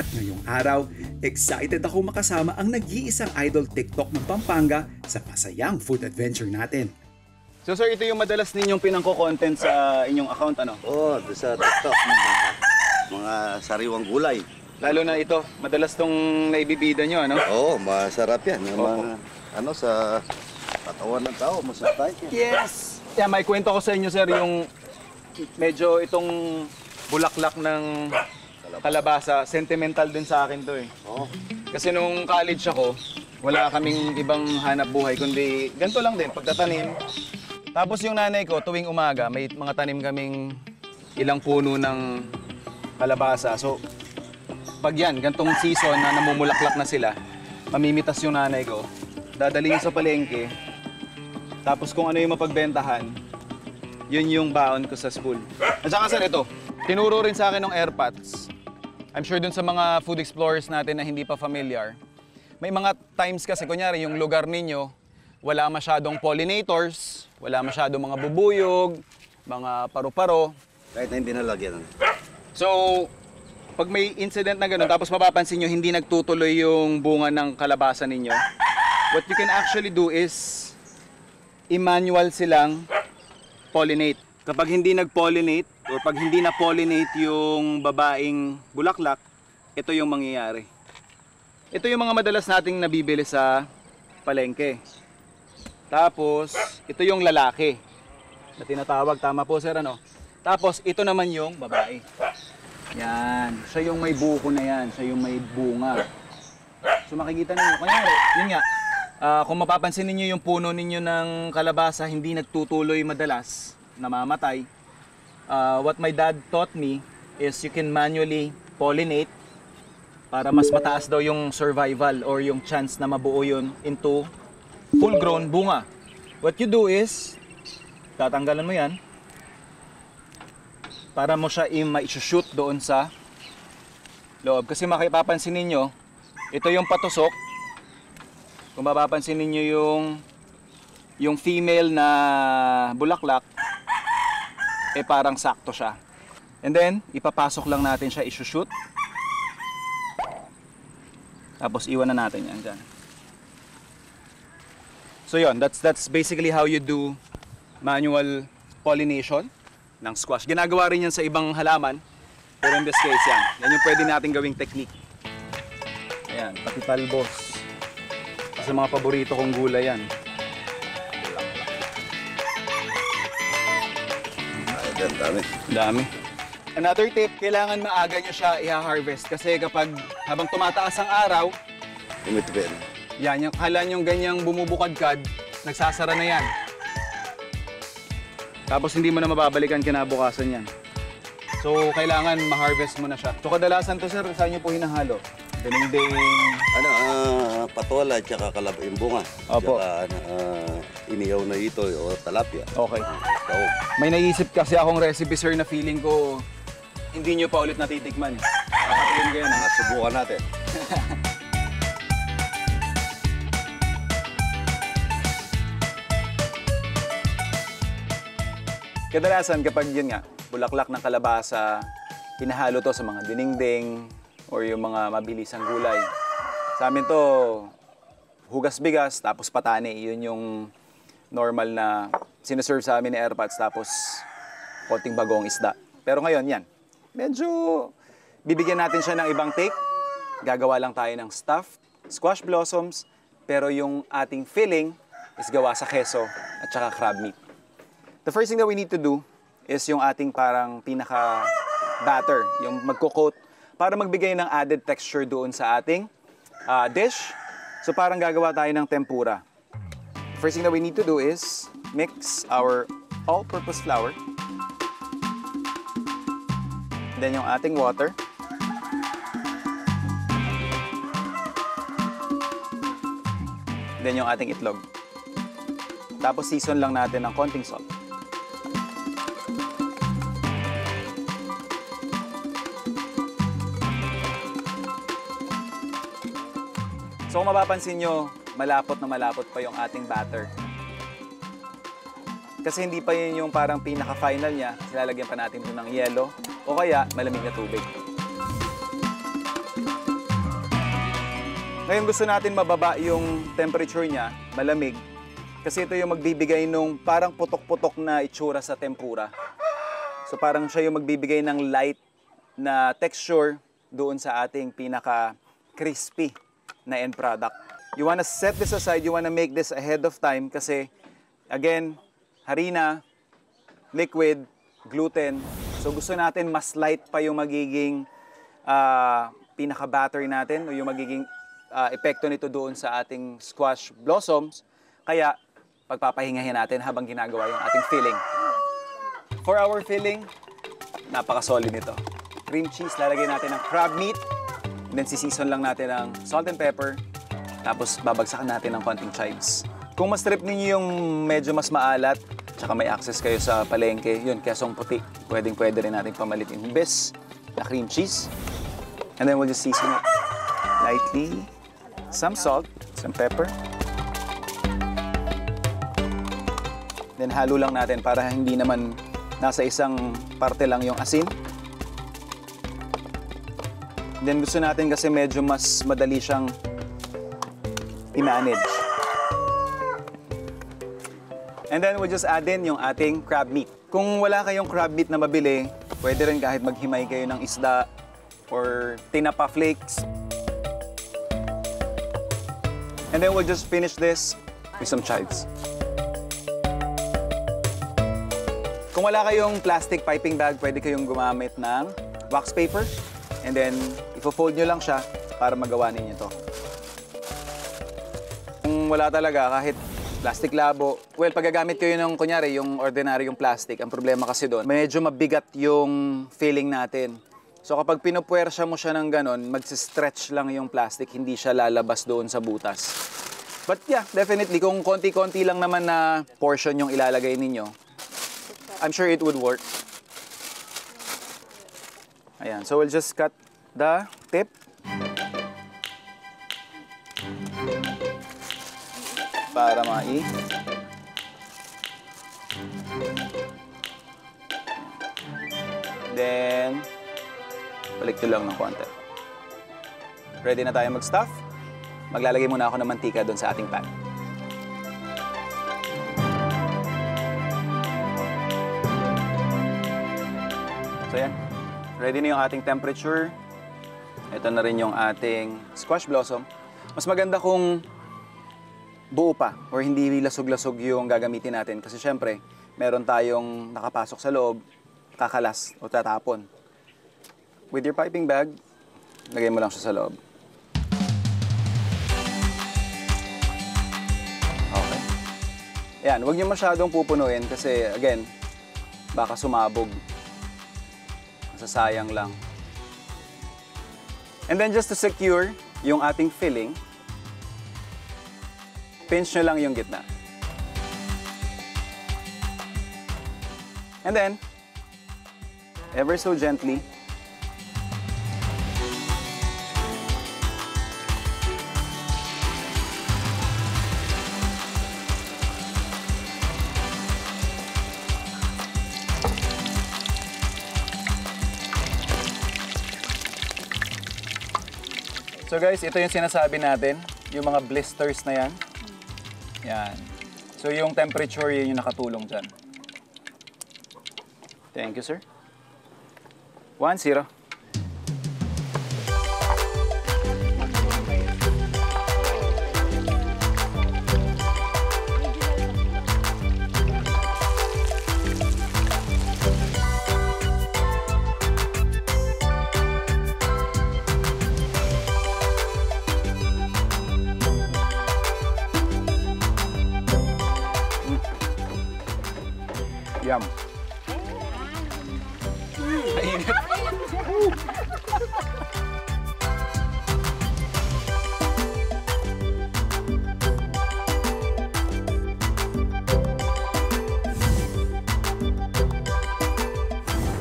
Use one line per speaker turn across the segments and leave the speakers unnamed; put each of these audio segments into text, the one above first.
At ngayong araw, excited ako makasama ang nag-iisang idol TikTok ng Pampanga sa masayang food adventure natin.
So sir, ito yung madalas ninyong pinangko-content sa inyong account, ano?
Oo, oh, sa TikTok. Mga, sariwang gulay.
Lalo na ito, madalas tong naibibida nyo, ano?
Oo, masarap yan. Yung mga, ano, sa katawan ng tao, masarap yan.
Yes! Yeah, may kwento ko sa inyo, sir, yung medyo itong bulaklak ng kalabasa, sentimental din sa akin to eh.
Oo.
Kasi nung college ako, wala kaming ibang hanap buhay, kundi ganito lang din, pagtatanim. Tapos yung nanay ko, tuwing umaga, may mga tanim kaming ilang puno ng kalabasa. So, pag yan, gantong season na namumulaklak na sila, mamimitas yung nanay ko, dadalhin sa palengke, tapos kung ano yung mapagbentahan, yun yung baon ko sa school. At saka sir, ito, tinuro rin sa akin ng AirPods. I'm sure dun sa mga food explorers natin na hindi pa familiar, may mga times kasi, kunyari, yung lugar ninyo, wala masyadong pollinators, wala masyadong mga bubuyog, mga paru-paro.
Kahit na hindi nalagyan.
So, pag may incident na gano'n, tapos mapapansin nyo hindi nagtutuloy yung bunga ng kalabasa ninyo, what you can actually do is i-manual silang pollinate. Kapag hindi nag-pollinate or pag hindi na-pollinate yung babaeng bulaklak, ito yung mangyayari. Ito yung mga madalas nating nabibili sa palengke. Tapos, ito yung lalaki na tinatawag. Tama po, sir, ano? Tapos, ito naman yung babae. Yan. Siya yung may buko na yan. Siya yung may bunga. So, makikita ninyo. Kunyari, yun nga. ah, kung mapapansin ninyo yung puno ninyo ng kalabasa, hindi nagtutuloy madalas, namamatay. Ah, what my dad taught me is you can manually pollinate para mas mataas daw yung survival or yung chance na mabuo yun into full-grown bunga. What you do is, tatanggalan mo yan para mo siya i- ma-shoot doon sa loob. Kasi makipapansin ninyo, ito yung patusok. Kung mapapansin ninyo yung yung female na bulaklak, eh parang sakto siya. And then, ipapasok lang natin siya i-shoot. Tapos iwan na natin yan dyan. So yon, that's that's basically how you do manual pollination ng squash. Ginagawa rin yan sa ibang halaman, pero in this case yan. Yan yung pwede natin gawing technique. Ayan, pati talbos. Sa mga paborito kong gulay yan.
Yan, dami.
Dami. Another tip, kailangan maaga nyo siya i-harvest kasi kapag habang tumataas ang araw,
Tumitipin.
yan, yung kala yung ganyang bumubukadkad, nagsasara na yan. Tapos hindi mo na mababalikan kinabukasan yan. So, kailangan ma-harvest mo na siya. So, kadalasan to sir, saan nyo po hinahalo? Dinding.
Ano, ah, patola at saka kalab yung bunga.
Opo.
Tsaka, ah, iniyaw na ito o talapia.
Okay.
Taog.
May naisip kasi akong recipe sir na feeling ko hindi nyo pa ulit natitikman. Kakatuloy kayo na.
Subukan natin.
Kadalasan kapag yun nga, bulaklak ng kalabasa, hinahalo to sa mga diningding or yung mga mabilisang gulay. Sa amin to, hugas bigas tapos patani. Yun yung normal na sineserve sa amin ni Airpods tapos konting bagong isda. Pero ngayon, yan. Medyo bibigyan natin siya ng ibang take. Gagawa lang tayo ng stuffed squash blossoms pero yung ating filling is gawa sa keso at saka crab meat. The first thing that we need to do is yung ating parang pinaka batter, yung magko-coat para magbigay ng added texture doon sa ating ah, dish. So parang gagawa tayo ng tempura. First thing that we need to do is mix our all-purpose flour. Then yung ating water. Then yung ating itlog. Tapos season lang natin ng konting salt. So kung mapapansin nyo, malapot na malapot pa yung ating batter. Kasi hindi pa yun yung parang pinaka-final niya. Lalagyan pa natin ito ng yelo o kaya malamig na tubig. Ngayon gusto natin mababa yung temperature niya, malamig. Kasi ito yung magbibigay nung parang putok-putok na itsura sa tempura. So parang siya yung magbibigay ng light na texture doon sa ating pinaka crispy na end product. You wanna set this aside, you wanna make this ahead of time kasi again, harina, liquid, gluten. So gusto natin mas light pa yung magiging ah, pinaka-batter natin o yung magiging ah, epekto nito doon sa ating squash blossoms. Kaya pagpapahingahin natin habang ginagawa yung ating filling. For our filling, napaka-solid nito. Cream cheese, lalagay natin ng crab meat. And then sisison lang natin ng salt and pepper. Tapos babagsakan natin ng konting chives. Kung mas trip ninyo yung medyo mas maalat, tsaka may access kayo sa palengke, yun, kesong puti. Pwedeng pwede rin natin pamalit imbes na cream cheese. And then we'll just season it lightly. Some salt, some pepper. Then halo lang natin para hindi naman nasa isang parte lang yung asin. Then gusto natin kasi medyo mas madali siyang i-manage. And then we'll just add in yung ating crab meat. Kung wala kayong crab meat na mabili, pwede rin kahit maghimay kayo ng isda or tinapa flakes. And then we'll just finish this with some chives. Kung wala kayong plastic piping bag, pwede kayong gumamit ng wax paper. And then, ifo-fold nyo lang siya para magawa ninyo to. Kung wala talaga, kahit plastic labo, well, paggagamit kayo ng, kunyari, yung ordinaryong plastic, ang problema kasi doon, medyo mabigat yung filling natin. So kapag pinupuwersya mo siya ng ganon, magsi-stretch lang yung plastic, hindi siya lalabas doon sa butas. But yeah, definitely, kung konti-konti lang naman na portion yung ilalagay ninyo, I'm sure it would work. Ayan, so we'll just cut the tip. Para mai. Then, balik nyo lang ng konti. Ready na tayo mag-stuff? Maglalagay muna ako ng mantika doon sa ating pan. So yan, ready na yung ating temperature. Ito na rin yung ating squash blossom. Mas maganda kung buo pa or hindi lasog-lasog yung gagamitin natin kasi syempre meron tayong nakapasok sa loob, kakalas o tatapon. With your piping bag, lagay mo lang siya sa loob. Okay. Yan, huwag niyo masyadong pupunuin kasi again, baka sumabog. Masasayang lang. And then just to secure yung ating filling, pinch nyo lang yung gitna. And then, ever so gently, So guys, ito yung sinasabi natin, yung mga blisters na yan. Yan. So yung temperature, yun yung nakatulong dyan. Thank you, sir. One, zero. Yum. Mainit.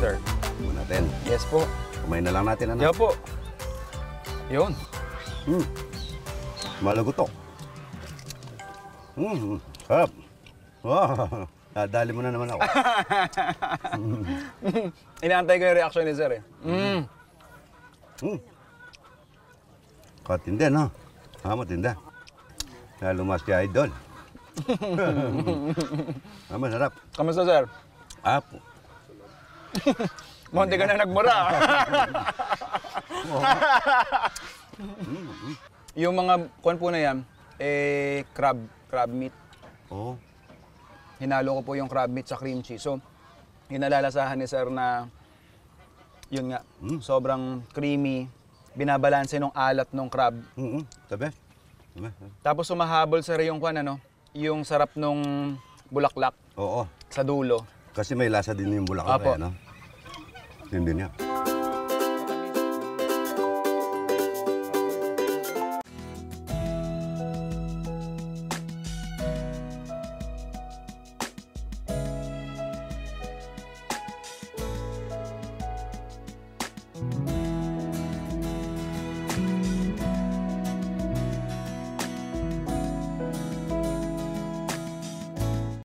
Sir.
Muna natin.
Yes po.
Kumain na lang natin, ano?
Yeah po. Yun.
Hmm. Malagutok. Hmm. Sarap. Wow. Nadali mo na naman ako.
Inaantay ko yung reaction ni sir eh. Mm.
Hmm. Katindi, no? Ah, matinda. Lalo mas si Idol. ah, masarap.
Kamusta sir?
Apo.
Monte ka na nagmura. yung mga kuan po na yan, eh, crab, crab meat.
Oo.
Hinalo ko po yung crab meat sa cream cheese. So, hinalalasahan ni sir na, yun nga, sobrang creamy. Binabalanse nung alat nung crab.
Mm -mm. Tabi. Tabi.
Tapos sumahabol sir yung kuan ano, yung sarap nung bulaklak
Oo.
sa dulo.
Kasi may lasa din yung bulaklak
Apo.
eh, no? Yun din yan.